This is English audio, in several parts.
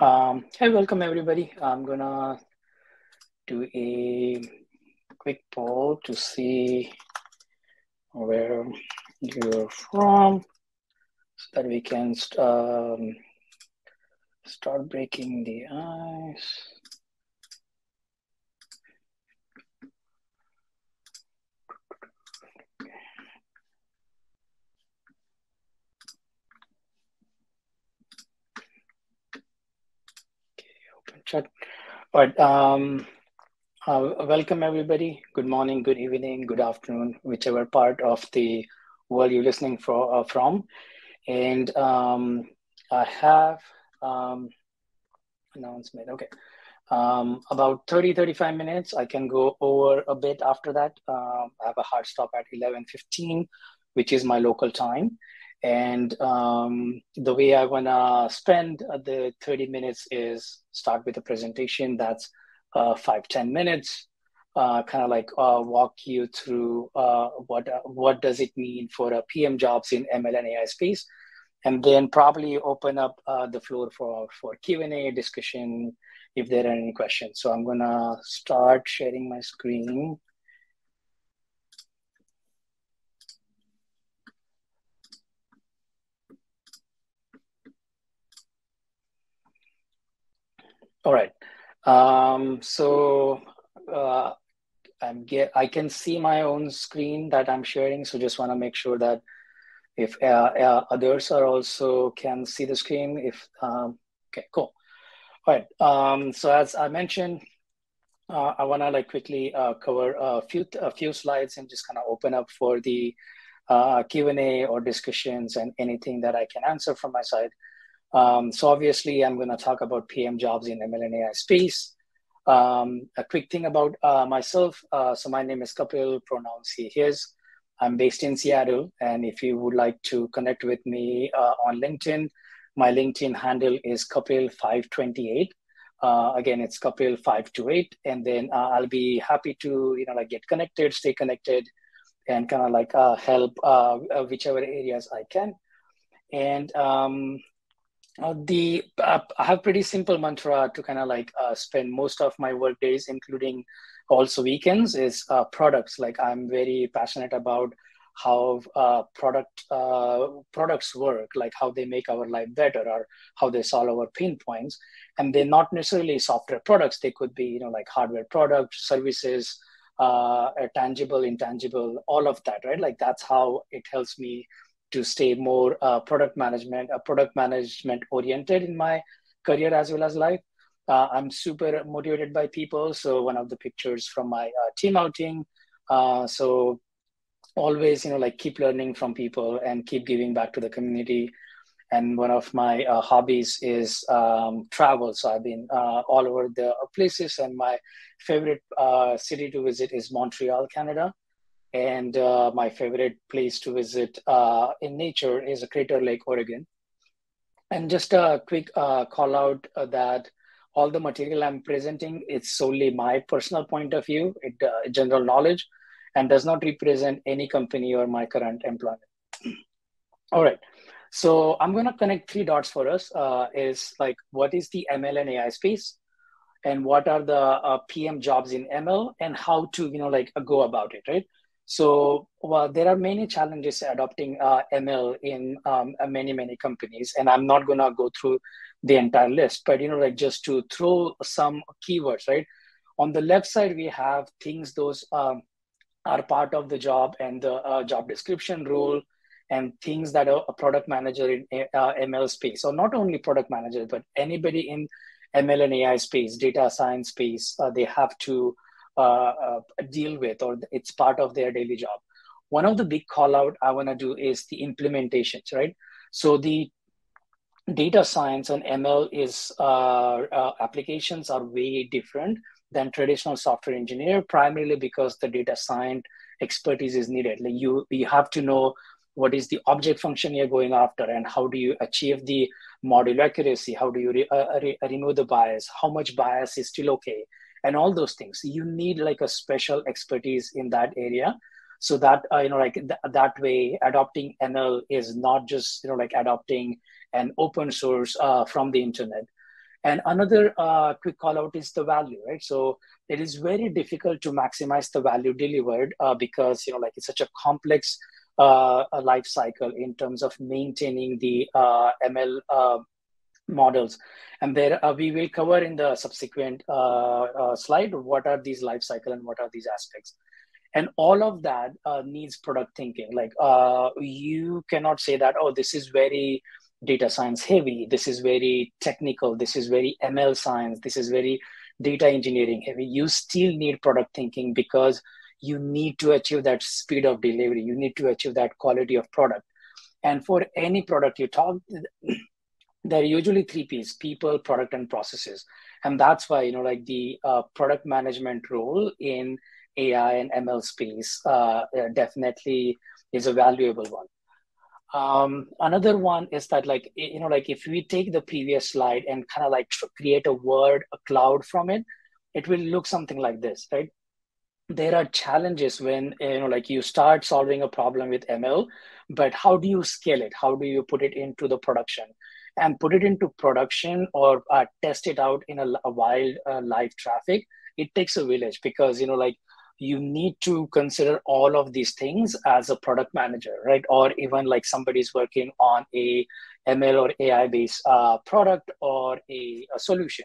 Um, hey, welcome everybody. I'm gonna do a quick poll to see where you're from so that we can um, start breaking the ice. Chat. Right. Um, uh, welcome everybody. Good morning, good evening, good afternoon, whichever part of the world you're listening for, uh, from. And um, I have um, announcement. Okay. Um, about 30, 35 minutes. I can go over a bit after that. Um, I have a hard stop at 11.15, which is my local time. And um, the way I want to spend the 30 minutes is start with a presentation that's uh, five ten minutes, uh, kind of like uh, walk you through uh, what, uh, what does it mean for a PM jobs in ML and AI space. And then probably open up uh, the floor for, for Q&A discussion if there are any questions. So I'm gonna start sharing my screen. All right. Um, so uh, I'm get, I can see my own screen that I'm sharing. So just want to make sure that if uh, uh, others are also can see the screen. If um, okay, cool. All right. Um, so as I mentioned, uh, I want to like quickly uh, cover a few a few slides and just kind of open up for the uh, Q and A or discussions and anything that I can answer from my side. Um, so obviously, I'm going to talk about PM jobs in ML and AI space. Um, a quick thing about uh, myself. Uh, so my name is Kapil, pronouns he, his. I'm based in Seattle. And if you would like to connect with me uh, on LinkedIn, my LinkedIn handle is Kapil528. Uh, again, it's Kapil528. And then uh, I'll be happy to, you know, like get connected, stay connected, and kind of like uh, help whichever areas I can. And um, uh, the uh, I have pretty simple mantra to kind of like uh, spend most of my work days, including also weekends, is uh, products. Like I'm very passionate about how uh, product uh, products work, like how they make our life better or how they solve our pain points. And they're not necessarily software products. They could be you know like hardware products, services, tangible, intangible, all of that, right? Like that's how it helps me to stay more uh, product management, uh, product management oriented in my career as well as life. Uh, I'm super motivated by people. So one of the pictures from my uh, team outing. Uh, so always, you know, like keep learning from people and keep giving back to the community. And one of my uh, hobbies is um, travel. So I've been all over the places, and my favorite city to visit is Montreal, Canada. And uh, my favorite place to visit uh, in nature is a Crater Lake, Oregon. And just a quick uh, call out uh, that all the material I'm presenting, it's solely my personal point of view, it, uh, general knowledge, and does not represent any company or my current employment. all right. So I'm going to connect three dots for us. Uh, is like what is the ML and AI space, and what are the uh, PM jobs in ML, and how to you know like go about it, right? So well, there are many challenges adopting uh, ML in um, uh, many many companies, and I'm not gonna go through the entire list, but you know, like just to throw some keywords, right? On the left side, we have things those um, are part of the job and the uh, job description role, and things that a, a product manager in uh, ML space, so not only product manager, but anybody in ML and AI space, data science space, uh, they have to uh, uh, deal with or it's part of their daily job. One of the big call out i want to do is the implementations right? So the data science and ml is uh, uh, applications are way different than traditional software engineer primarily because the data science expertise is needed. Like you you have to know what is the object function you're going after and how do you achieve the model accuracy? How do you re, uh, re, remove the bias? How much bias is still okay and all those things you need like a special expertise in that area so that uh, you know like th- that way adopting ml is not just you know like adopting an open source uh, from the internet And another uh, quick call out is the value, right? So it is very difficult to maximize the value delivered uh, because you know, like it's such a complex uh, life cycle in terms of maintaining the uh, ML models. And there uh, we will cover in the subsequent slide what are these life cycle and what are these aspects. And all of that uh, needs product thinking. Like uh, you cannot say that oh this is very data science heavy this is very technical this is very ml science this is very data engineering heavy. You still need product thinking because you need to achieve that speed of delivery. You need to achieve that quality of product. And for any product you talk there are usually three p's people product and processes. And that's why you know like the uh, product management role in ai and ml space uh, definitely is a valuable one. Um, another one is that like you know like if we take the previous slide and kind of like create a word a cloud from it it will look something like this right? There are challenges when you know like you start solving a problem with ml but how do you scale it? How do you put it into the production and put it into production or uh, test it out in a, a wild uh, live traffic it takes a village because you know like you need to consider all of these things as a product manager, right? Or even like somebody's working on a ML or AI based uh, product or a, a, solution.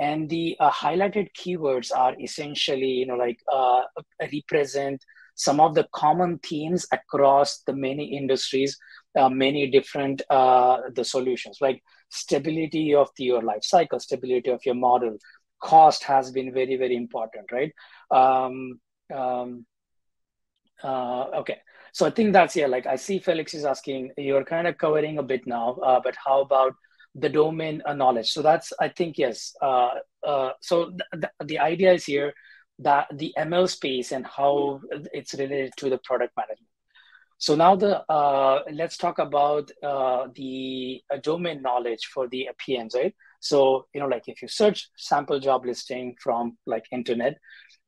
And the uh, highlighted keywords are essentially, you know, like uh, represent some of the common themes across the many industries, uh, many different uh, the solutions, like stability of the, your life cycle, stability of your model, cost has been very very important right? Um, um, uh, okay. So i think that's yeah like i see felix is asking you're kind of covering a bit now uh, but how about the domain uh, knowledge? So that's i think yes uh, uh, so th- th- the idea is here that the ml space and how it's related to the product management so now the uh, let's talk about the domain knowledge for the pms right so, you know, like if you search sample job listing from like internet,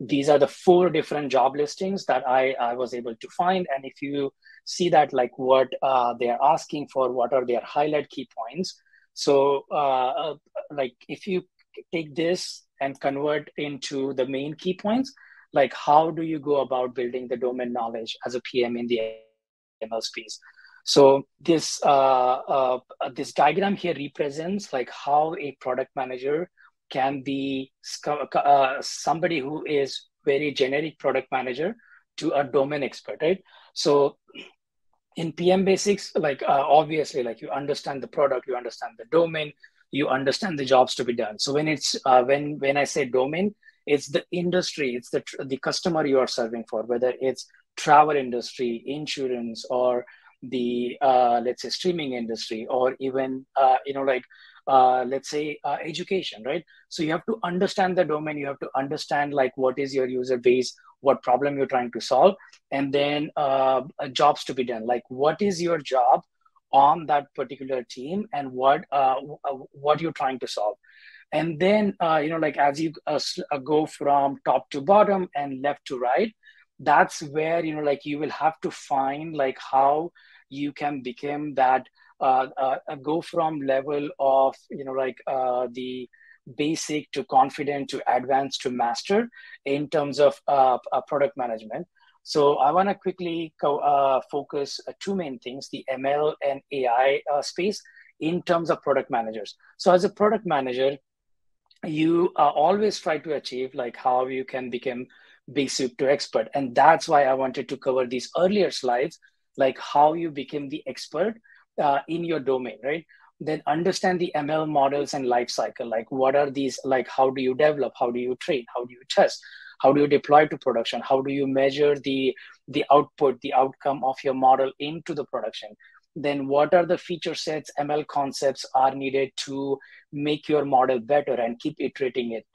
these are the four different job listings that I, I was able to find. And if you see that like what uh, they're asking for, what are their highlight key points. So uh, uh, like if you take this and convert into the main key points, like how do you go about building the domain knowledge as a PM in the ML space? So this uh, uh, this diagram here represents like how a product manager can be uh, somebody who is very generic product manager to a domain expert, right? So in PM basics, like uh, obviously, like you understand the product, you understand the domain, you understand the jobs to be done. So when it's uh, when when I say domain, it's the industry, it's the the customer you are serving for, whether it's travel industry, insurance, or the uh, let's say streaming industry or even uh, you know like uh, let's say uh, education right? So you have to understand the domain you have to understand like what is your user base what problem you're trying to solve and then uh, jobs to be done. Like what is your job on that particular team and what uh, what you're trying to solve? And then you know like as you go from top to bottom and left to right that's where you know like you will have to find like how you can become that uh, uh, go from level of you know like uh, the basic to confident to advanced to master in terms of uh, uh, product management. So i want to quickly co- uh, focus two main things the ml and ai space in terms of product managers. So as a product manager you always try to achieve like how you can become basic to expert and that's why i wanted to cover these earlier slides like how you became the expert uh, in your domain, right? Then understand the ML models and life cycle. Like what are these? Like how do you develop? How do you train? How do you test? How do you deploy to production? How do you measure the the output, the outcome of your model into the production? Then what are the feature sets, ML concepts are needed to make your model better and keep iterating it?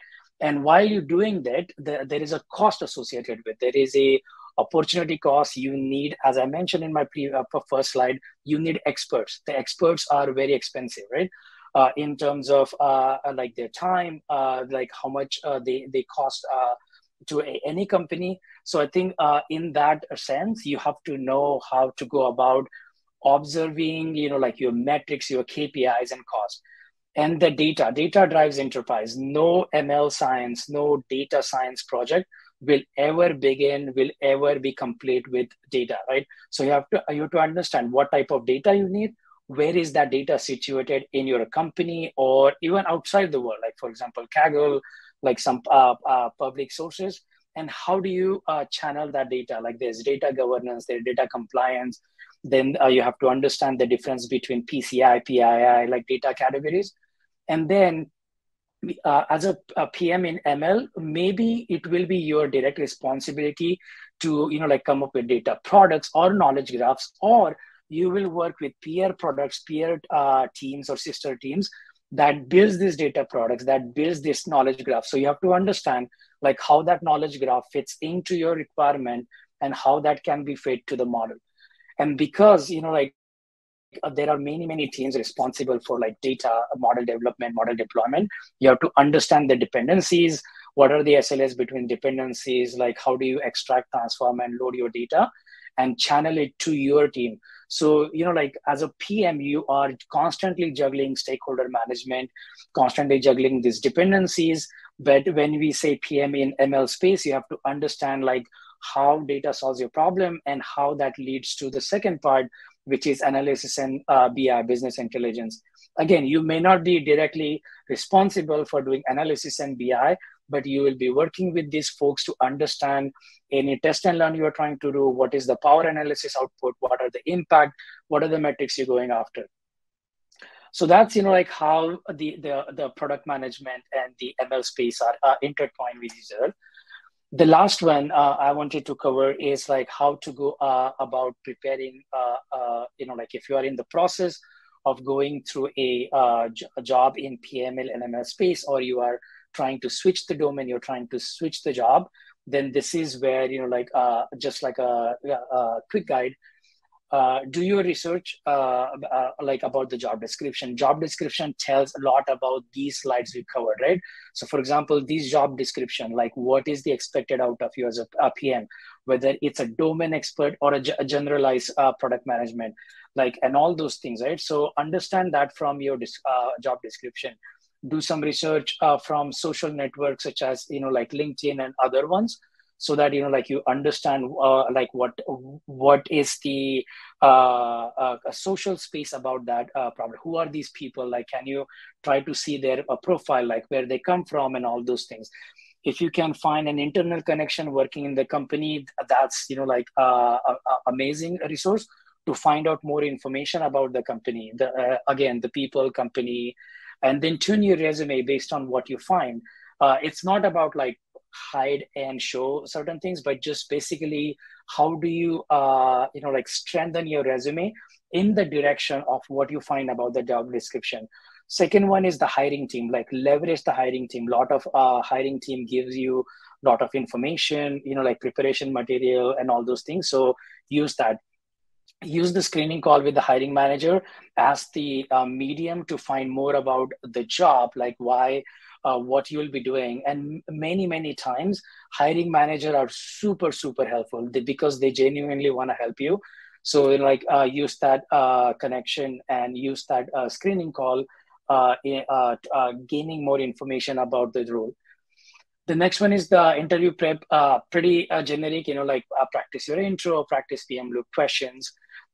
And while you're doing that, the, there is a cost associated with. There is a opportunity cost you need as i mentioned in my pre, uh, first slide you need experts. The experts are very expensive right? Uh, in terms of uh, like their time uh, like how much uh, they they cost uh, to a, any company. So i think in that sense you have to know how to go about observing you know like your metrics your kpis and cost and the data. Data drives enterprise. No ML science, no data science project will ever begin, will ever be complete with data, right? So you have to you have to understand what type of data you need, where is that data situated in your company or even outside the world, like for example, Kaggle, like some uh, uh, public sources, and how do you uh, channel that data? Like there's data governance, there's data compliance. Then uh, you have to understand the difference between PCI, PII, like data categories, and then uh, as a, a, PM in ML, maybe it will be your direct responsibility to, you know, like come up with data products or knowledge graphs, or you will work with peer products, peer uh, teams or sister teams that builds these data products, that builds this knowledge graph. So you have to understand like how that knowledge graph fits into your requirement and how that can be fit to the model. And because, you know, like uh, there are many many teams responsible for like data model development model deployment you have to understand the dependencies. What are the SLAs between dependencies? Like how do you extract transform and load your data and channel it to your team? So you know like as a pm you are constantly juggling stakeholder management constantly juggling these dependencies. But when we say pm in ml space you have to understand like how data solves your problem and how that leads to the second part which is analysis and uh, BI, business intelligence. Again, you may not be directly responsible for doing analysis and BI, but you will be working with these folks to understand any test and learn you're trying to do, what is the power analysis output, what are the impact, what are the metrics you're going after. So that's you know like how the the, the product management and the ML space are uh, intertwined with each other the last one uh, I wanted to cover is like how to go uh, about preparing, uh, uh you know, like if you are in the process of going through a, uh, a, job in PML and space, or you are trying to switch the domain, you're trying to switch the job, then this is where, you know, like uh, just like a, a quick guide uh, do your research uh, uh, like about the job description. Job description tells a lot about these slides we covered right? So for example these job description like what is the expected out of you as a, a pm whether it's a domain expert or a, a generalized uh, product management like and all those things right? So understand that from your uh, job description. Do some research from social networks such as you know like linkedin and other ones so that you know like you understand uh, like what what is the uh, uh, social space about that uh, problem. Who are these people? Like can you try to see their uh, profile like where they come from and all those things. If you can find an internal connection working in the company that's you know like uh, a, a amazing resource to find out more information about the company the uh, again the people company and then tune your resume based on what you find. Uh, it's not about like hide and show certain things but just basically how do you uh, you know like strengthen your resume in the direction of what you find about the job description? Second one is the hiring team like leverage the hiring team. A lot of uh, hiring team gives you a lot of information you know like preparation material and all those things. So use that. Use the screening call with the hiring manager. As the uh, medium to find more about the job like why uh, what you'll be doing. And many, many times, hiring manager are super, super helpful because they genuinely want to help you. So, like, uh, use that uh, connection and use that uh, screening call, uh, uh, gaining more information about the role. The next one is the interview prep, pretty generic, you know, like practice your intro, practice PM loop questions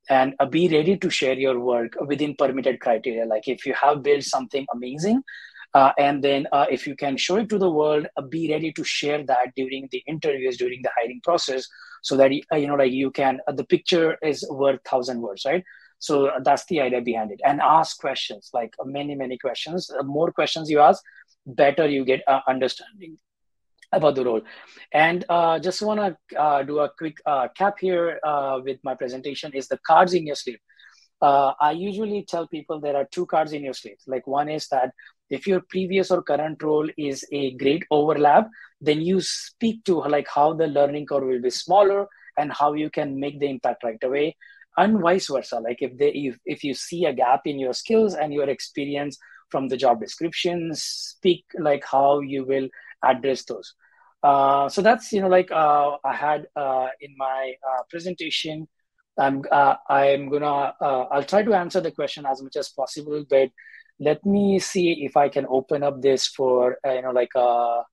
and be ready to share your work within permitted criteria like if you have built something amazing uh, and then uh, if you can show it to the world, uh, be ready to share that during the interviews, during the hiring process, so that uh, you know, like you can. Uh, the picture is worth thousand words, right? So uh, that's the idea behind it. And ask questions, like many, many questions. More questions you ask, better you get understanding about the role. And just want to do a quick cap here with my presentation. Is the cards in your sleeve? uh, I usually tell people there are two cards in your sleeve. Like one is that if your previous or current role is a great overlap, then you speak to like how the learning curve will be smaller and how you can make the impact right away, and vice versa. Like if they if, if you see a gap in your skills and your experience from the job descriptions speak like how you will address those. Uh, so that's you know like uh, I had uh, in my uh, presentation I'm uh, I'm gonna uh, I'll try to answer the question as much as possible, but let me see if I can open up this for uh, you know like a,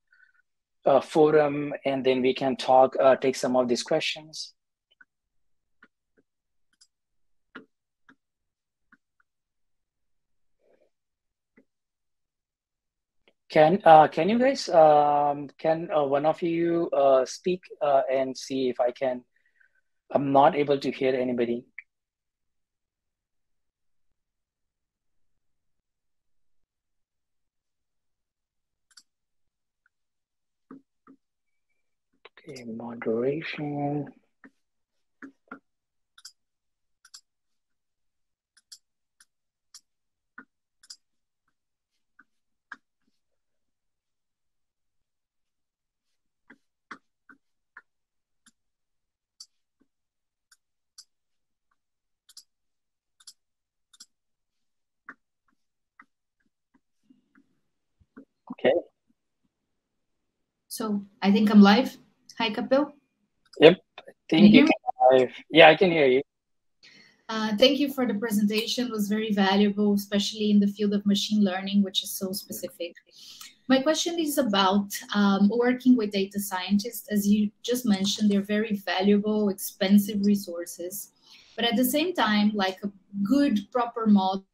a, forum, and then we can talk, uh, take some of these questions. Can uh, can you guys um, can uh, one of you uh, speak uh, and see if I can? I'm not able to hear anybody. Okay, moderation. Okay. So I think I'm live. Hi, Kapil. Yep. Thank you. you yeah, I can hear you. Uh, thank you for the presentation. It was very valuable, especially in the field of machine learning, which is so specific. My question is about um, working with data scientists. As you just mentioned, they're very valuable, expensive resources. But at the same time, like a good, proper model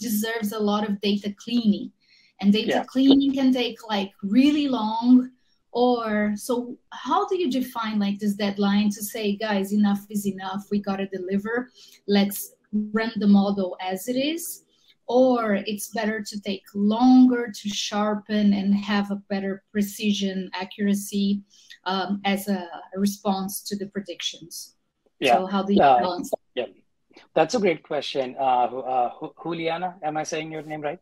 deserves a lot of data cleaning and data yeah. cleaning can take like really long or so how do you define like this deadline to say guys enough is enough. We got to deliver. Let's run the model as it is. Or it's better to take longer to sharpen and have a better precision accuracy um, as a, response to the predictions. Yeah. So how do you uh, balance yeah. That's a great question uh, uh, juliana am i saying your name right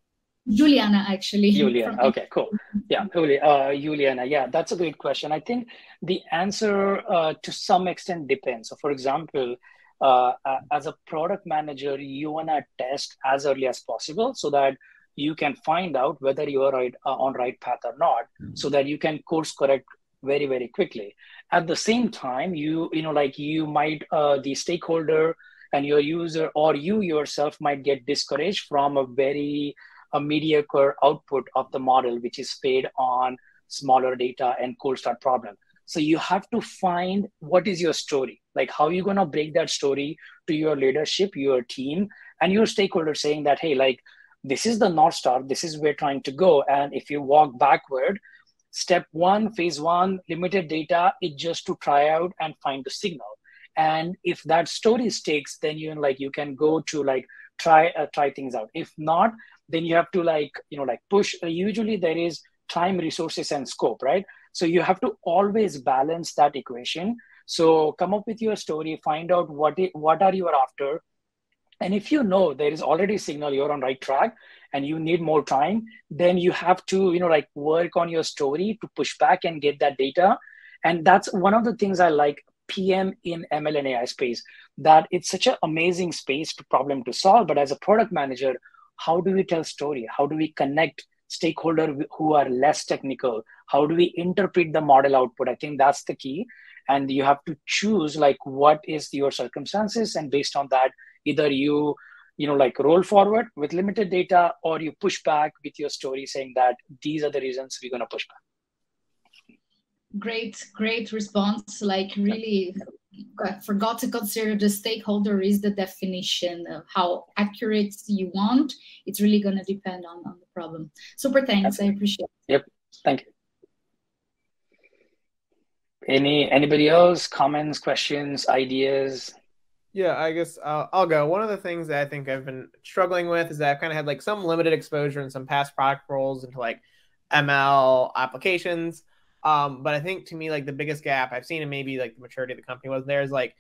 Juliana, actually. Juliana. Okay, cool. Yeah, uh, Juliana. Yeah, that's a great question. I think the answer uh, to some extent depends. So, for example, uh, as a product manager, you want to test as early as possible so that you can find out whether you are right, uh, on right path or not, mm-hmm. so that you can course correct very very quickly. At the same time, you you know like you might uh, the stakeholder and your user or you yourself might get discouraged from a very a mediocre output of the model, which is paid on smaller data and cold start problem. So you have to find what is your story, like how you're gonna break that story to your leadership, your team, and your stakeholders saying that, hey, like this is the north star, this is where trying to go, and if you walk backward, step one, phase one, limited data, it just to try out and find the signal. And if that story sticks, then you like you can go to like try uh, try things out. If not, then you have to like you know like push uh, usually there is time resources and scope right? So you have to always balance that equation. So come up with your story find out what it, what are you after. And if you know there is already signal you're on right track and you need more time then you have to you know like work on your story to push back and get that data. And that's one of the things i like pm in ml and ai space that it's such an amazing space to problem to solve. But as a product manager how do we tell story? How do we connect stakeholder who are less technical? How do we interpret the model output? I think that's the key. And you have to choose like what is your circumstances and based on that either you you know like roll forward with limited data or you push back with your story saying that these are the reasons we're going to push back. Great great response. Like really I forgot to consider the stakeholder is the definition of how accurate you want. It's really going to depend on, on the problem. Super thanks. I appreciate it. Yep. Thank you. Any anybody else? Comments, questions, ideas? Yeah, I guess I'll, I'll go. One of the things that I think I've been struggling with is that I've kind of had like some limited exposure in some past product roles into like ML applications. Um, but I think to me, like the biggest gap I've seen, and maybe like the maturity of the company was there is like,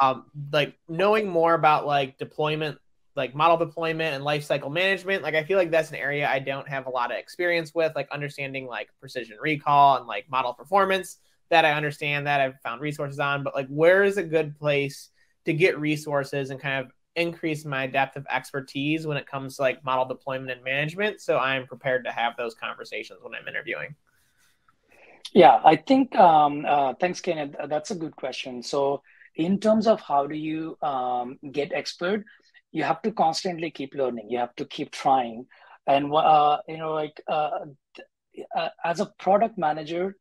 um, like knowing more about like deployment, like model deployment and lifecycle management. Like I feel like that's an area I don't have a lot of experience with, like understanding like precision recall and like model performance. That I understand that I've found resources on, but like where is a good place to get resources and kind of increase my depth of expertise when it comes to like model deployment and management so i'm prepared to have those conversations when i'm interviewing yeah, I think, um, uh, thanks, Kenneth. That's a good question. So in terms of how do you um, get expert, you have to constantly keep learning. You have to keep trying, and uh, you know, like uh, uh, as a product manager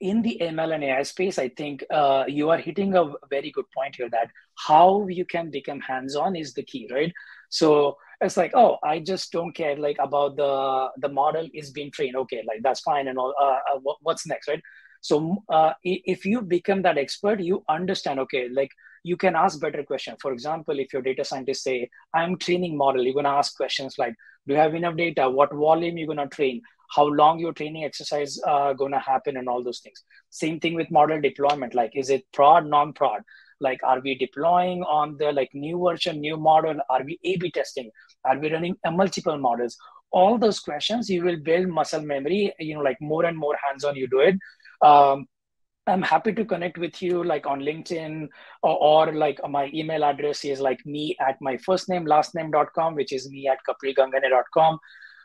in the ML and AI space, I think uh, you are hitting a very good point here. That how you can become hands-on is the key, right? So it's like, oh, I just don't care like about the the model is being trained. Okay, like that's fine and all. Uh, uh what's next, right? So uh, if you become that expert, you understand. Okay, like you can ask better questions. For example, if your data scientists say, "I'm training model," you're gonna ask questions like, "Do you have enough data? What volume you're gonna train? How long your training exercise uh, gonna happen?" And all those things. Same thing with model deployment. Like, is it prod, non-prod? Like are we deploying on the like new version new model? Are we a b testing? Are we running multiple models? All those questions you will build muscle memory you know like more and more hands on you do it. Um, i'm happy to connect with you like on linkedin or, or, like my email address is like me at my first name last name.com which is me at kapilgangane.com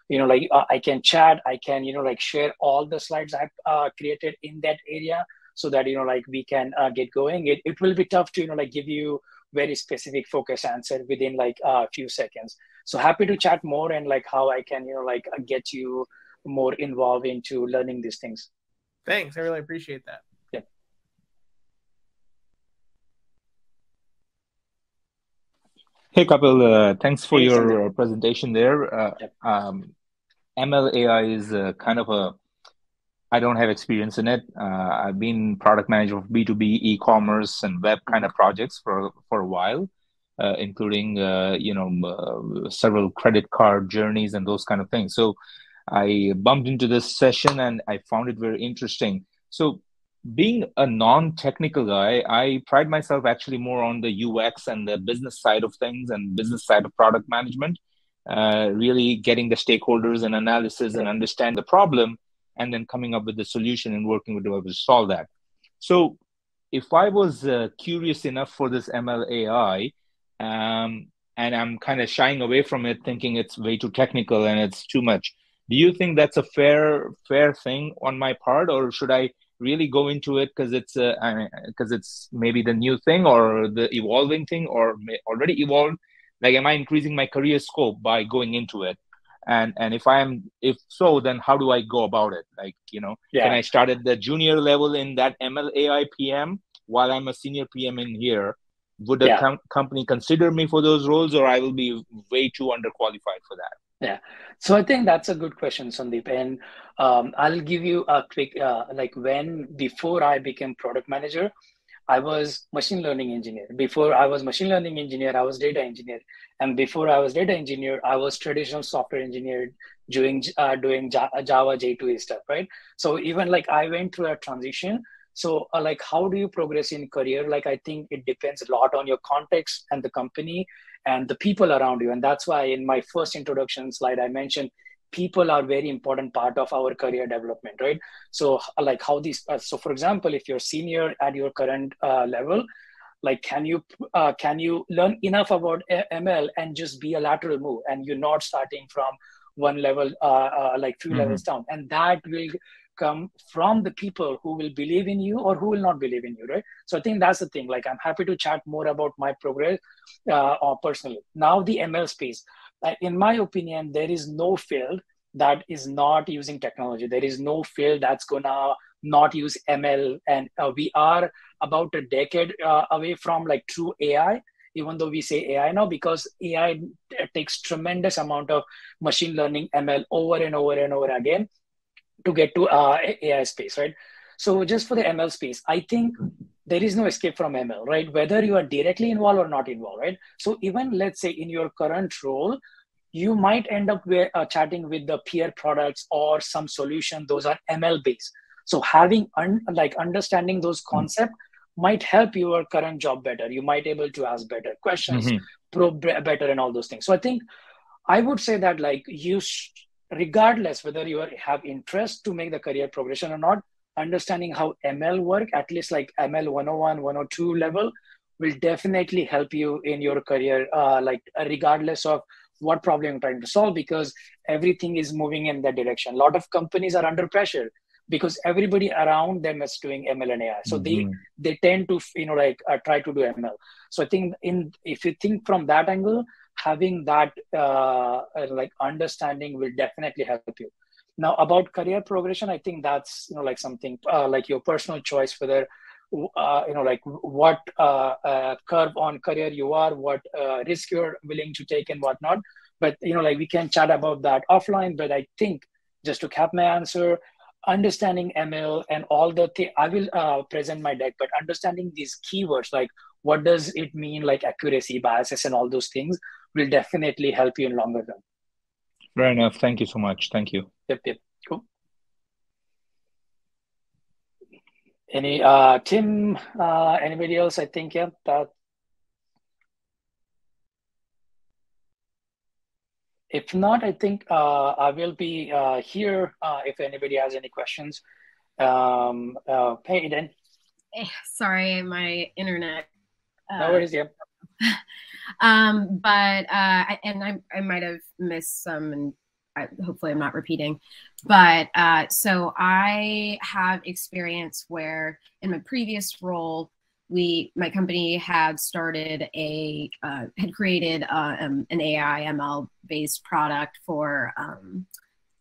you know like uh, i can chat i can you know like share all the slides i've uh, created in that area so that you know like we can uh, get going. It, it will be tough to you know like give you very specific focus answer within like a few seconds. So happy to chat more and like how i can you know like uh, get you more involved into learning these things. Thanks. I really appreciate that. Yeah. Hey kapil uh, thanks for hey, your presentation there. Uh, yep. um, ml ai is kind of a I don't have experience in it. Uh, I've been product manager of B2B e-commerce and web kind of projects for, for a while, uh, including, uh, you know, uh, several credit card journeys and those kind of things. So I bumped into this session and I found it very interesting. So being a non-technical guy, I pride myself actually more on the UX and the business side of things and business side of product management, uh, really getting the stakeholders and analysis and understand the problem and then coming up with the solution and working with developers to solve that. So if I was uh, curious enough for this ML AI, um, and I'm kind of shying away from it, thinking it's way too technical and it's too much. Do you think that's a fair fair thing on my part, or should I really go into it because it's because uh, it's maybe the new thing or the evolving thing or already evolved? Like, am I increasing my career scope by going into it? And and if i am if so then how do i go about it? Like you know yeah. can i start at the junior level in that ml ai pm while i'm a senior pm in here? Would the yeah. com- company consider me for those roles or i will be way too underqualified for that? Yeah. So i think that's a good question sandeep. And um, i'll give you a quick uh, like when before i became product manager I was machine learning engineer. Before I was machine learning engineer, I was data engineer. And before I was data engineer, I was traditional software engineer doing uh, doing Java J2E stuff, right? So even like I went through a transition. So uh, like how do you progress in career? Like I think it depends a lot on your context and the company and the people around you. And that's why in my first introduction slide, I mentioned people are very important part of our career development right? So like how these uh, so for example if you're senior at your current uh, level like can you uh, can you learn enough about ml and just be a lateral move and you're not starting from one level uh, uh, like 3 mm-hmm. levels down? And that will come from the people who will believe in you or who will not believe in you right? So i think that's the thing. Like i'm happy to chat more about my progress uh, personally. Now the ml space. uh, in my opinion, there is no field that is not using technology. There is no field that's gonna not use ML, and uh, we are about a decade uh, away from like true AI. Even though we say AI now, because AI takes tremendous amount of machine learning, ML over and over and over again to get to uh, AI space, right? So just for the ML space, I think there is no escape from ML, right? Whether you are directly involved or not involved, right? So even let's say in your current role, you might end up with, uh, chatting with the peer products or some solution. Those are ML based. So having un- like understanding those hmm. concepts mm-hmm. might help your current job better. You might able to ask better questions, mm-hmm. probe better, and all those things. So I think I would say that like you, sh- regardless whether you are, have interest to make the career progression or not, understanding how ML work, at least like ML 101, 102 level, will definitely help you in your career, uh, like regardless of what problem you're trying to solve, because everything is moving in that direction. A lot of companies are under pressure. because everybody around them is doing ml and ai so mm-hmm. they they tend to you know like uh, try to do ml so i think in if you think from that angle having that uh, uh, like understanding will definitely help you now about career progression i think that's you know like something uh, like your personal choice whether uh, you know like what uh, uh, curve on career you are what uh, risk you're willing to take and whatnot. But you know like we can chat about that offline but i think just to cap my answer understanding ml and all the thing i will uh, present my deck but understanding these keywords like what does it mean like accuracy biases and all those things will definitely help you in longer run fair enough thank you so much thank you yep yep cool any uh tim uh anybody else i think yeah that If not, I think uh, I will be uh, here uh, if anybody has any questions. Um, uh, hey, Eden. Eh, sorry, my internet. no worries, yeah. um, but uh, and I, I might have missed some, and I, hopefully I'm not repeating. But uh, so I have experience where in my previous role, we my company had started a uh, had created uh, um, an AI ML based product for um,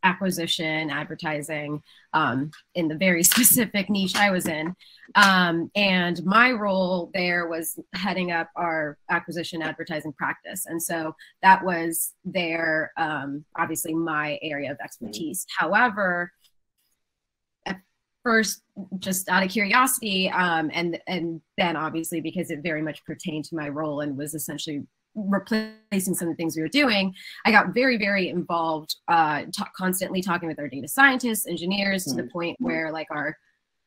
acquisition advertising um, in the very specific niche I was in. Um, and my role there was heading up our acquisition advertising practice. And so that was there, um, obviously, my area of expertise. However, first just out of curiosity um, and and then obviously because it very much pertained to my role and was essentially replacing some of the things we were doing i got very very involved uh, constantly talking with our data scientists engineers to the mm-hmm. point where like our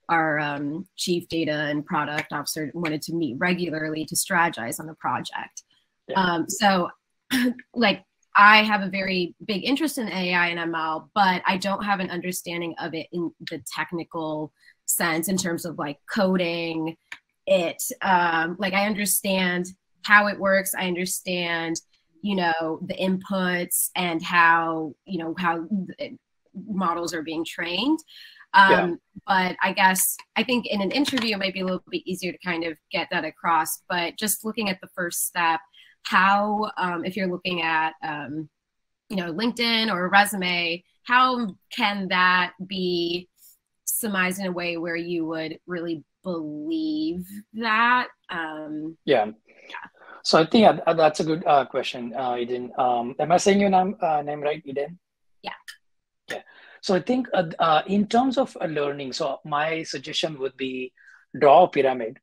our um, chief data and product officer wanted to meet regularly to strategize on the project yeah. um, so like I have a very big interest in AI and ML, but I don't have an understanding of it in the technical sense in terms of like coding it. Um, like I understand how it works. I understand, you know, the inputs and how, you know, how models are being trained. Um, yeah. But I guess I think in an interview, it might be a little bit easier to kind of get that across. But just looking at the first step, how um, if you're looking at um, you know linkedin or a resume how can that be surmised in a way where you would really believe that um, yeah. yeah so i think uh, that's a good uh, question uh, eden. Um, am i saying your name, uh, name right eden? Yeah. Yeah. So i think uh, uh, in terms of learning so my suggestion would be draw a pyramid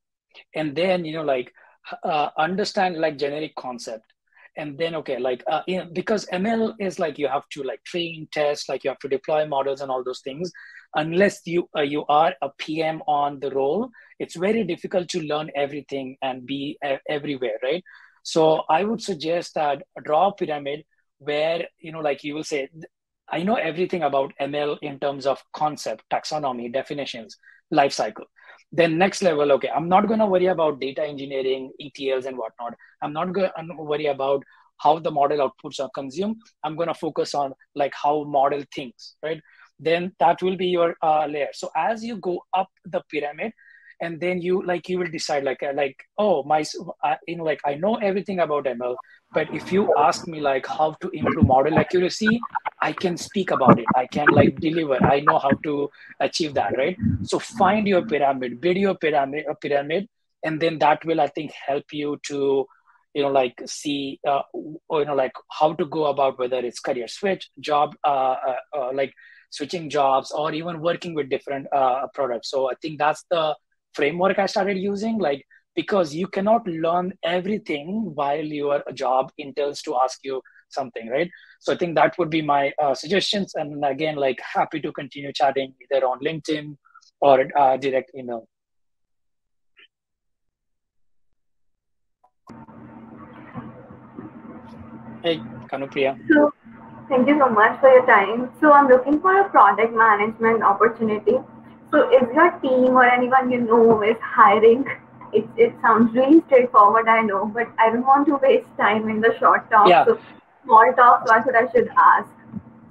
and then you know like uh, understand like generic concept and then okay like uh, you know, because ml is like you have to like train test like you have to deploy models and all those things. Unless you uh, you are a pm on the role it's very difficult to learn everything and be uh, everywhere right? So i would suggest that draw a pyramid where you know like you will say i know everything about ml in terms of concept taxonomy definitions life cycle then next level okay i'm not going to worry about data engineering etls and whatnot. I'm not going to worry about how the model outputs are consumed. I'm going to focus on like how model thinks right? Then that will be your uh, layer. So as you go up the pyramid and then you like you will decide like uh, like oh my uh, you know like i know everything about ml but if you ask me like how to improve model accuracy i can speak about it. I can like deliver. I know how to achieve that right? So find your pyramid build your pyramid a pyramid and then that will i think help you to you know like see uh, you know like how to go about whether it's career switch job uh, uh, uh like switching jobs or even working with different uh, products. So i think that's the framework I started using, like because you cannot learn everything while your job entails to ask you something, right? So I think that would be my uh, suggestions. And again, like happy to continue chatting either on LinkedIn or uh, direct email. Hey, Kanupriya. So, thank you so much for your time. So I'm looking for a product management opportunity so if your team or anyone you know is hiring? It, it sounds really straightforward, I know, but I don't want to waste time in the short talk. Yeah. So small talk, what should I should ask?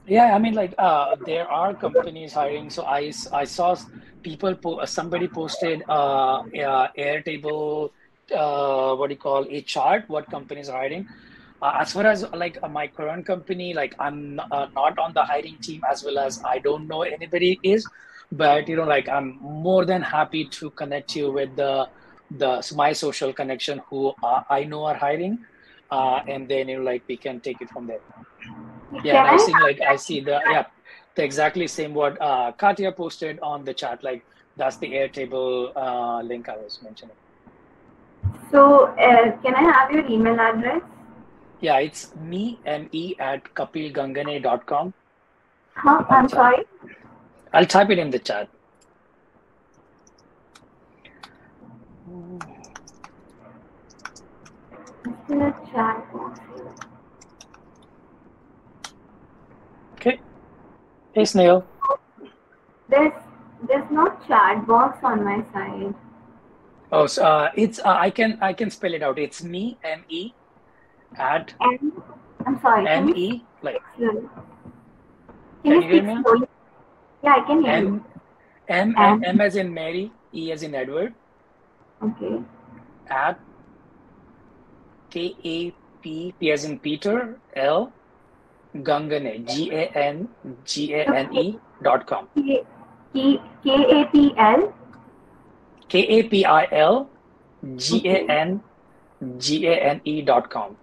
Yeah, I mean, like uh, there are companies hiring. So I, I saw people, po- somebody posted uh, uh, Airtable, uh, what do you call a chart, what companies are hiring. Uh, as far as like uh, my current company, like I'm uh, not on the hiring team as well as I don't know anybody is, but you know, like I'm more than happy to connect you with the the my social connection who I know are hiring, and then you know, like we can take it from there. Yeah, I see. Like I see the yeah, the exactly same what uh, Katya posted on the chat. Like that's the Airtable uh, link I was mentioning. So uh, can I have your email address? Yeah, it's me me at kapilgangane.com. Huh? I'm sorry. I'll type it in the chat. in the chat. Okay. Hey, Snail. There's there's no chat box on my side. Oh, so, uh, it's uh, I can I can spell it out. It's me M E at M. I'm sorry. M E like. Can, you hear me? Slowly? Yeah, I can hear M, you. M, M, M as in Mary, E as in Edward. Okay. At K A P P as in Peter L Gangane G A N G A N E dot com. K A P L K A P I L G A N G A N E dot com.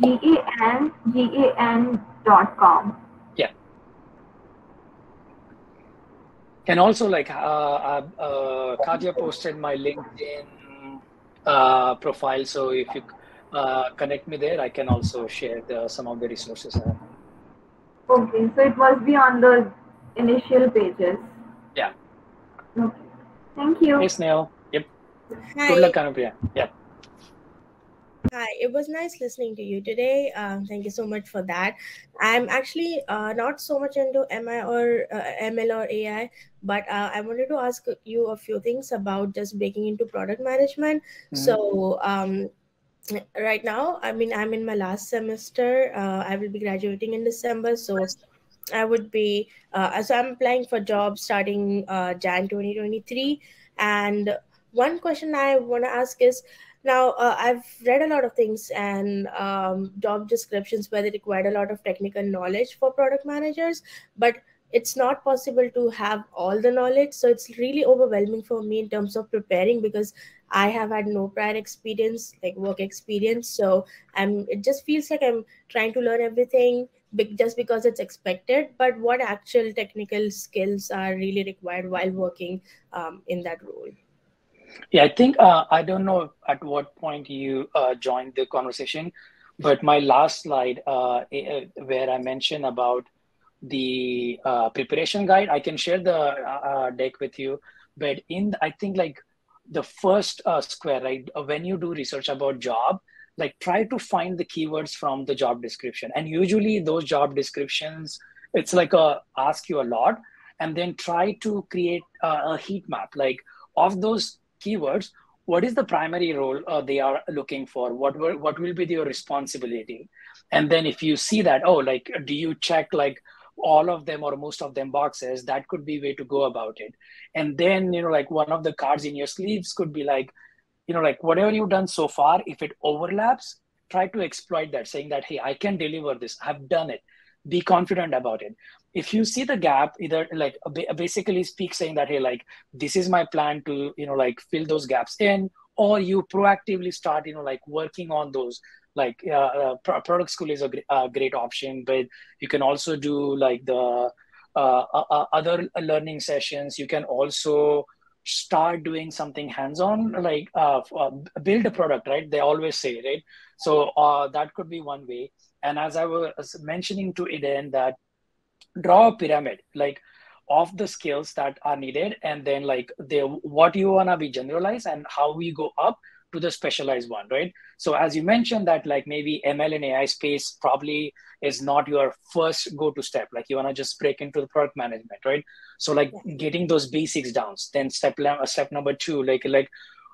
G A N G A N dot com. Yeah. And also, like, uh, uh, uh, Katya posted my LinkedIn uh, profile. So if you uh, connect me there, I can also share the, some of the resources. Okay, so it must be on the initial pages. Yeah. Okay. Thank you. Hey, Snail. Yep. Hi. Good luck, Kanupriya. Yep. Hi, it was nice listening to you today. Um, thank you so much for that. I'm actually uh, not so much into MI or uh, ML or AI, but uh, I wanted to ask you a few things about just breaking into product management. Mm-hmm. So, um, right now, I mean, I'm in my last semester. Uh, I will be graduating in December, so I would be. Uh, so I'm applying for jobs starting uh, Jan 2023, and one question I want to ask is now, uh, I've read a lot of things and um, job descriptions where they required a lot of technical knowledge for product managers, but it's not possible to have all the knowledge. So it's really overwhelming for me in terms of preparing because I have had no prior experience, like work experience. So I'm. It just feels like I'm trying to learn everything just because it's expected. But what actual technical skills are really required while working um, in that role? Yeah, I think uh, I don't know at what point you uh, joined the conversation, but my last slide uh, where I mentioned about the uh, preparation guide, I can share the uh, deck with you. But in I think like the first uh, square, right? When you do research about job, like try to find the keywords from the job description, and usually those job descriptions, it's like a ask you a lot, and then try to create a heat map, like of those keywords what is the primary role uh, they are looking for? What will, what will be your responsibility? And then if you see that oh like do you check like all of them or most of them boxes? That could be way to go about it. And then you know like one of the cards in your sleeves could be like you know like whatever you've done so far if it overlaps try to exploit that saying that hey i can deliver this. I've done it. Be confident about it if you see the gap either like basically speak saying that hey like this is my plan to you know like fill those gaps in or you proactively start you know like working on those like uh, uh, product school is a, a, great option but you can also do like the uh, uh, other learning sessions. You can also start doing something hands-on like uh, uh, build a product right? They always say right? So that could be one way. And as i was mentioning to eden that draw a pyramid like of the skills that are needed and then like the what you want to be generalized and how we go up to the specialized one right? So as you mentioned that like maybe ml and ai space probably is not your first go to step like you want to just break into the product management right? So like getting those basics down then step step number two like like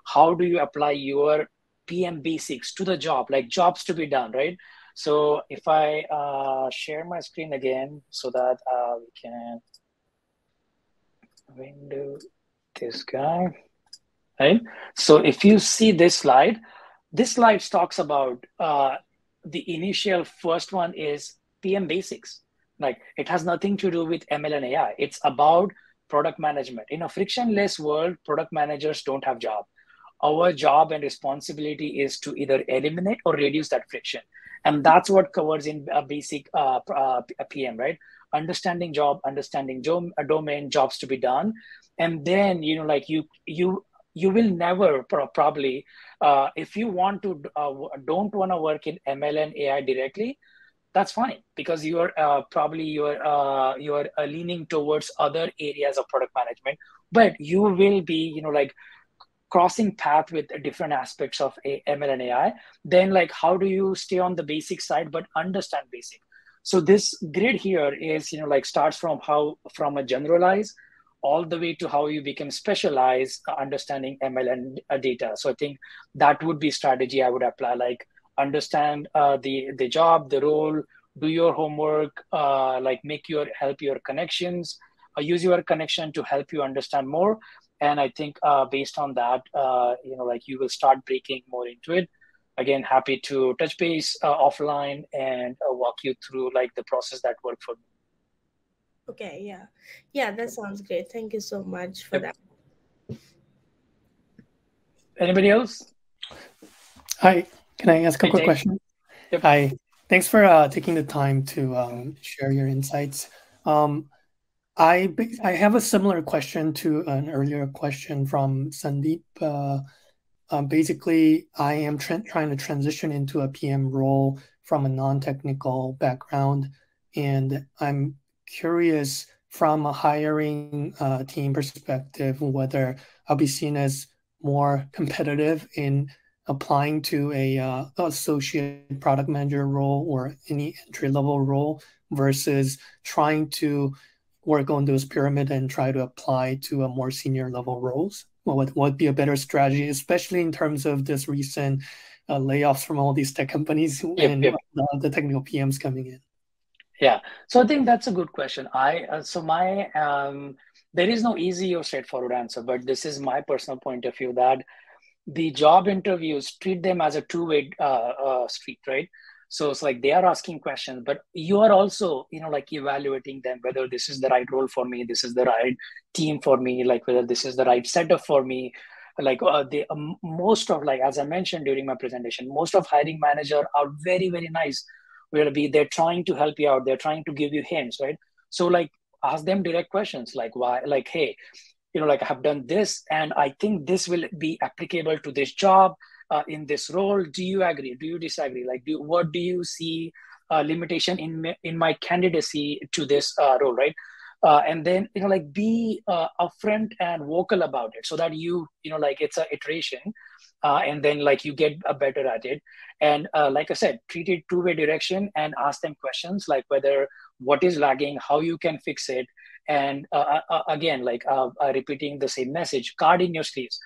how do you apply your pm basics to the job like jobs to be done right So if I uh, share my screen again so that uh, we can window this guy, right? So if you see this slide, this slide talks about uh, the initial first one is PM basics. Like it has nothing to do with ML and AI. It's about product management. In a frictionless world, product managers don't have job. Our job and responsibility is to either eliminate or reduce that friction. And that's what covers in a basic uh, uh, PM, right? Understanding job, understanding jo- domain, jobs to be done. And then, you know, like you, you, you will never pro- probably, uh, if you want to, uh, don't want to work in ML and AI directly, that's fine because you are uh, probably you're uh, you're uh, leaning towards other areas of product management but you will be you know like crossing path with different aspects of ml and ai then like how do you stay on the basic side but understand basic so this grid here is you know like starts from how from a generalize all the way to how you become specialized uh, understanding ml and uh, data so i think that would be strategy i would apply like understand uh, the the job, the role, do your homework, uh, like make your help your connections, uh, use your connection to help you understand more. And I think uh, based on that, uh, you know, like you will start breaking more into it. Again, happy to touch base uh, offline and walk you through like the process that worked for me. Okay, yeah, yeah, that sounds great. Thank you so much for yep. that. Anybody else? Hi. Can I ask a quick question? Yep. Hi. Thanks for uh, taking the time to um, share your insights. Um, I I have a similar question to an earlier question from Sandeep. Uh, um, basically, I am trying to transition into a PM role from a non-technical background, and I'm curious from a hiring uh, team perspective whether I'll be seen as more competitive in applying to a uh, associate product manager role or any entry level role versus trying to work on those pyramid and try to apply to a more senior level roles? What would, would be a better strategy, especially in terms of this recent uh, layoffs from all these tech companies yep, and yep. Uh, the technical PMs coming in? Yeah, so I think that's a good question. I uh, so my um, there is no easy or straightforward answer, but this is my personal point of view that the job interviews treat them as a two-way uh, uh, street right so it's like they are asking questions but you are also you know like evaluating them whether this is the right role for me this is the right team for me like whether this is the right setup for me. Like uh, the um, most of like as i mentioned during my presentation most of hiring manager are very very nice. Will be they're trying to help you out they're trying to give you hints right? So like ask them direct questions like why like hey you know like i have done this and i think this will be applicable to this job uh, in this role do you agree? Do you disagree? Like do what do you see uh, limitation in in my candidacy to this uh, role right? Uh, and then you know like be uh, upfront and vocal about it so that you you know like it's a iteration uh, and then like you get a better at it. And like i said treat it two-way direction and ask them questions like whether what is lagging how you can fix it. And again like repeating the same message card in your sleeves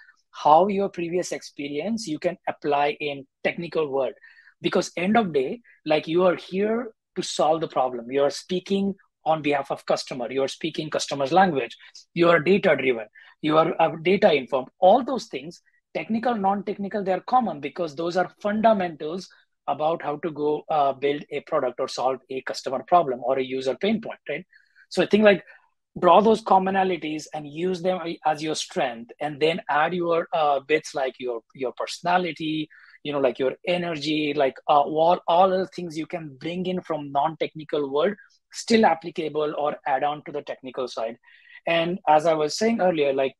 how your previous experience you can apply in technical world. Because end of day like you are here to solve the problem. You are speaking on behalf of customer. You are speaking customer's language. You are data driven. You are uh, data informed. All those things technical non-technical they are common because those are fundamentals about how to go uh, build a product or solve a customer problem or a user pain point right? So i think like draw those commonalities and use them as your strength and then add your uh, bits like your your personality you know like your energy like uh, all, all the things you can bring in from non-technical world still applicable or add on to the technical side. And as i was saying earlier like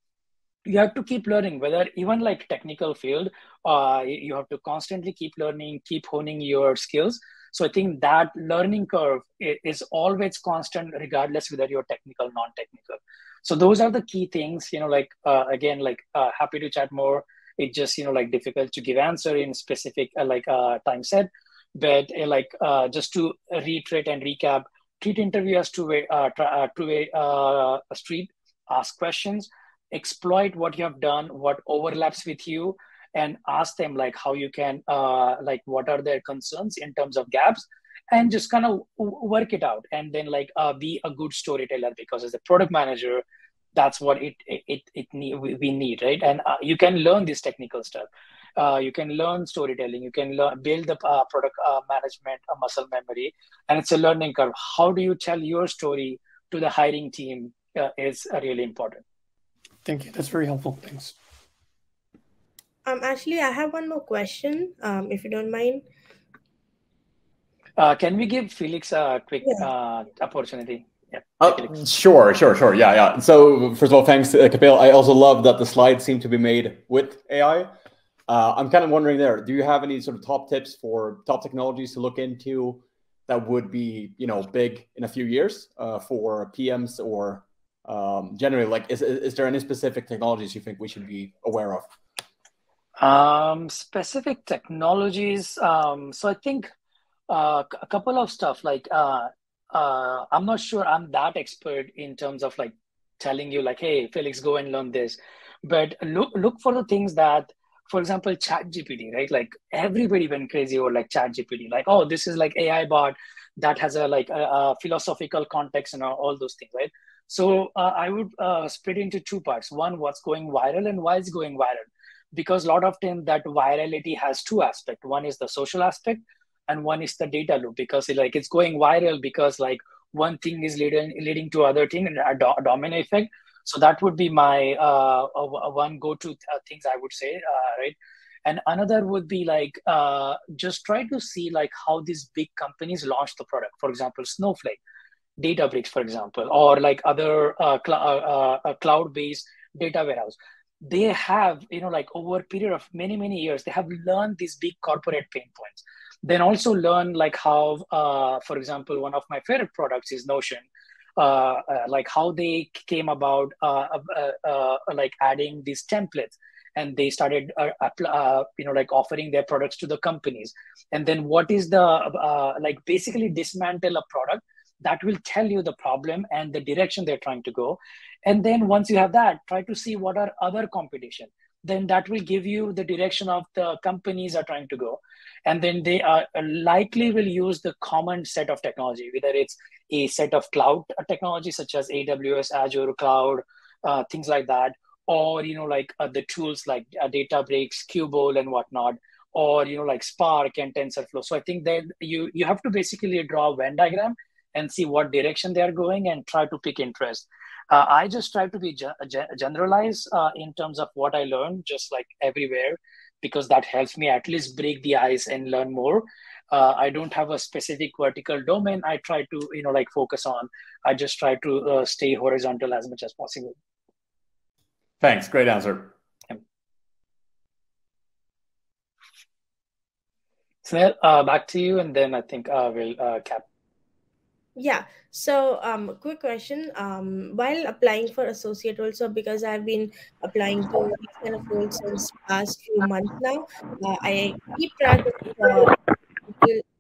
you have to keep learning whether even like technical field uh, you have to constantly keep learning keep honing your skills so I think that learning curve is always constant, regardless whether you're technical, non-technical. So those are the key things. You know, like uh, again, like uh, happy to chat more. It's just you know like difficult to give answer in specific uh, like uh, time set, but uh, like uh, just to reiterate and recap, treat interview as two-way two-way street. Ask questions, exploit what you have done, what overlaps with you, and ask them like how you can uh, like what are their concerns in terms of gaps and just kind of work it out. And then like uh, be a good storyteller because as a product manager that's what it it it, it need, we need right? And uh, you can learn this technical stuff. Uh, you can learn storytelling. You can learn build the uh, product uh, management uh, muscle memory. And it's a learning curve. How do you tell your story to the hiring team uh, is really important. Thank you. That's very helpful. Thanks um actually i have one more question um if you don't mind uh, can we give Felix a quick yeah. uh, opportunity? Yeah. Uh, sure, sure, sure. Yeah, yeah. So first of all, thanks, uh, Kapil. I also love that the slides seem to be made with AI. Uh, I'm kind of wondering there. Do you have any sort of top tips for top technologies to look into that would be, you know, big in a few years uh, for PMs or um, generally? Like, is is there any specific technologies you think we should be aware of? Um, specific technologies. Um, so I think uh, a couple of stuff like uh, uh, i'm not sure i'm that expert in terms of like telling you like hey felix go and learn this. But look look for the things that for example chat gpt right? Like everybody went crazy over like chat gpt like oh this is like ai bot that has a like a, a philosophical context and all those things right? So uh, i would uh, split into two parts. One what's going viral and why it's going viral because a lot of time that virality has two aspects. One is the social aspect and one is the data loop because it, like it's going viral because like one thing is leading leading to other thing and a, do- domino effect. So that would be my uh, one go-to uh, things i would say uh, right? And another would be like uh, just try to see like how these big companies launch the product. For example snowflake databricks for example or like other uh, cl- uh, cloud-based data warehouse they have you know like over a period of many many years they have learned these big corporate pain points. Then also learn like how uh, for example one of my favorite products is notion uh, uh, like how they came about uh, uh, uh, like adding these templates. And they started you know like offering their products to the companies. And then what is the like basically dismantle a product that will tell you the problem and the direction they're trying to go. And then once you have that try to see what are other competition. Then that will give you the direction of the companies are trying to go. And then they are likely will use the common set of technology whether it's a set of cloud technology such as aws azure cloud uh, things like that or you know like uh, the tools like uh, databricks kubeflow and whatnot or you know like spark and tensorflow. So i think that you you have to basically draw a venn diagram and see what direction they are going and try to pick interest uh, i just try to be ge- generalized uh, in terms of what i learned just like everywhere because that helps me at least break the ice and learn more. Uh, I don't have a specific vertical domain. I try to, you know, like focus on. I just try to uh, stay horizontal as much as possible. Thanks. Great answer. Snell, uh, back to you, and then I think uh, we'll uh, cap. Yeah. So, um, quick question. Um, while applying for associate also because I've been applying to these kind of roles since past few months now, uh, I keep track of uh,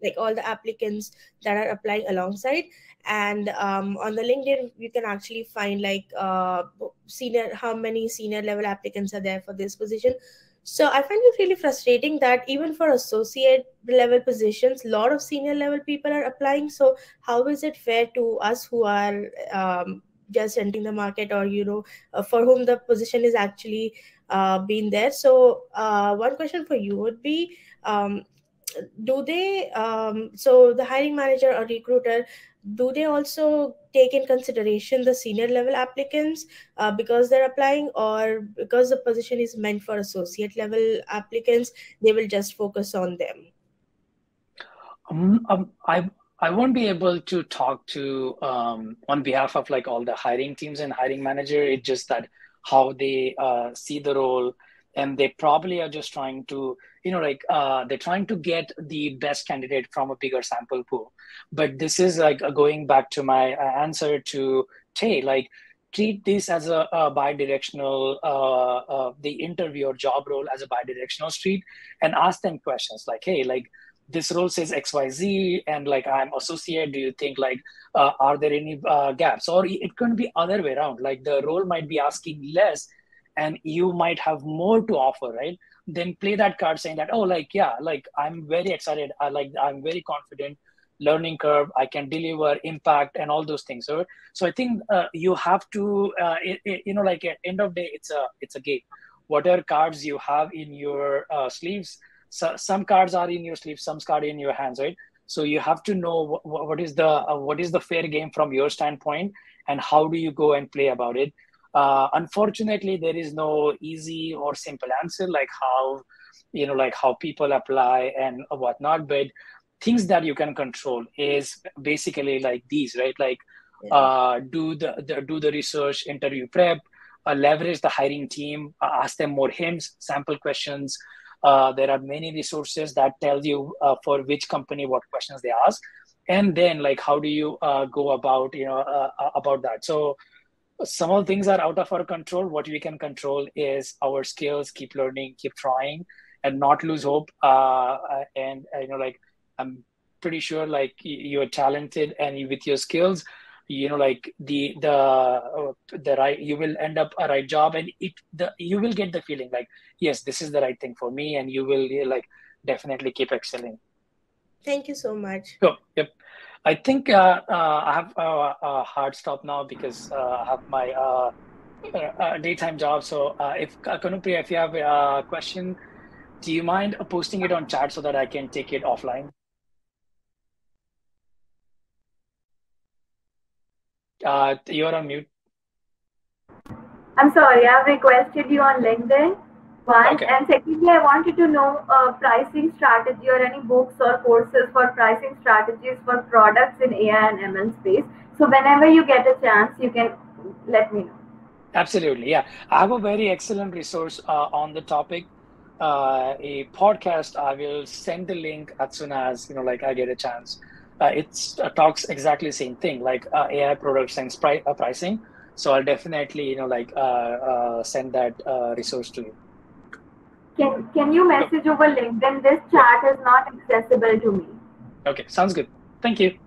like all the applicants that are applying alongside. And um, on the LinkedIn, you can actually find like uh, senior how many senior level applicants are there for this position. So I find it really frustrating that even for associate level positions, a lot of senior level people are applying. So how is it fair to us who are um, just entering the market or you know uh, for whom the position is actually uh, been there? So uh, one question for you would be. Um, do they um, so the hiring manager or recruiter do they also take in consideration the senior level applicants uh, because they're applying or because the position is meant for associate level applicants they will just focus on them? Um, um, i i won't be able to talk to um, on behalf of like all the hiring teams and hiring manager. It's just that how they uh, see the role and they probably are just trying to you know like uh, they're trying to get the best candidate from a bigger sample pool. But this is like going back to my uh, answer to tay like treat this as a, a bi-directional uh, uh, the interview or job role as a bi-directional street and ask them questions like hey like this role says xyz and like i'm associate. Do you think like uh, are there any uh, gaps? Or it can be other way around. Like the role might be asking less and you might have more to offer right then play that card saying that oh like yeah like i'm very excited. I like i'm very confident. Learning curve i can deliver impact and all those things. So so i think uh, you have to uh, it, it, you know like at end of day it's a it's a game. Whatever cards you have in your uh, sleeves so some cards are in your sleeves some cards in your hands right? So you have to know what, what is the uh, what is the fair game from your standpoint and how do you go and play about it uh, unfortunately there is no easy or simple answer like how you know like how people apply and whatnot but things that you can control is basically like these right? Like yeah. uh, do the, the, do the research interview prep uh, leverage the hiring team uh, ask them more hints sample questions. Uh, there are many resources that tell you uh, for which company what questions they ask. And then like how do you uh, go about you know about that? So some of the things are out of our control. What we can control is our skills keep learning keep trying and not lose hope. Uh, uh, and uh, you know like i'm pretty sure like you're talented and with your skills you know like the the uh, the right you will end up a right job. And it the you will get the feeling like yes this is the right thing for me and you will like definitely keep excelling. Thank you so much. Oh, yep i think uh, uh, i have a, a, hard stop now because uh, i have my uh, uh, daytime job so if Kanupriya, if you have a question do you mind posting it on chat so that I can take it offline? Uh, you're on mute. I'm sorry, I've requested you on LinkedIn. One, okay. and secondly, I wanted to know uh, pricing strategy or any books or courses for pricing strategies for products in AI and ML space. So whenever you get a chance, you can let me know. Absolutely, yeah. I have a very excellent resource uh, on the topic uh, a podcast, I will send the link as soon as you know, like I get a chance. Uh, it uh, talks exactly the same thing, like uh, AI products and pri- uh, pricing. So I'll definitely, you know, like uh, send that resource to you. Can Can you message over LinkedIn? This chat is not accessible to me. Okay, sounds good. Thank you.